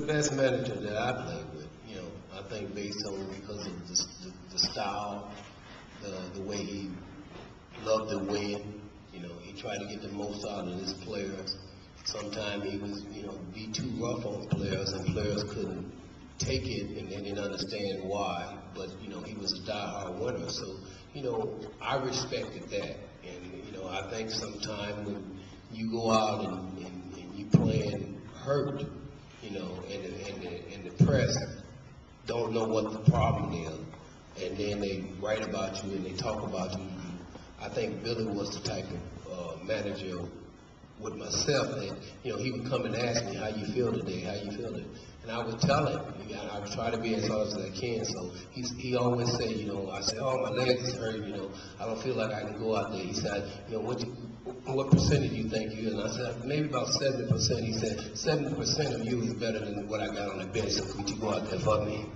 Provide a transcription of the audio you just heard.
the best manager that I played with. You know, I think based on because of the, the, the style, the the way he loved to win. You know, he tried to get the most out of his players. Sometimes he was, you know, be too rough on players, and players couldn't take it, and they didn't understand why. But you know, he was a diehard winner, so you know, I respected that. And you know, I think sometimes when you go out and, and, and you playing hurt, you know, and the, and press don't know what the problem is, and then they write about you and they talk about you. I think Billy was the type of uh, manager with myself that you know he would come and ask me how you feel today, how you feel today, and I would tell him. And I would try to be as honest as I can. So he's, he always say, you know, I say, oh my legs hurt, you know, I don't feel like I can go out there. He said, you know, what you, what percentage do you think you? And I said maybe about seventy percent. He said seventy percent of you is better than what I got on the bench. So could you go out there for me?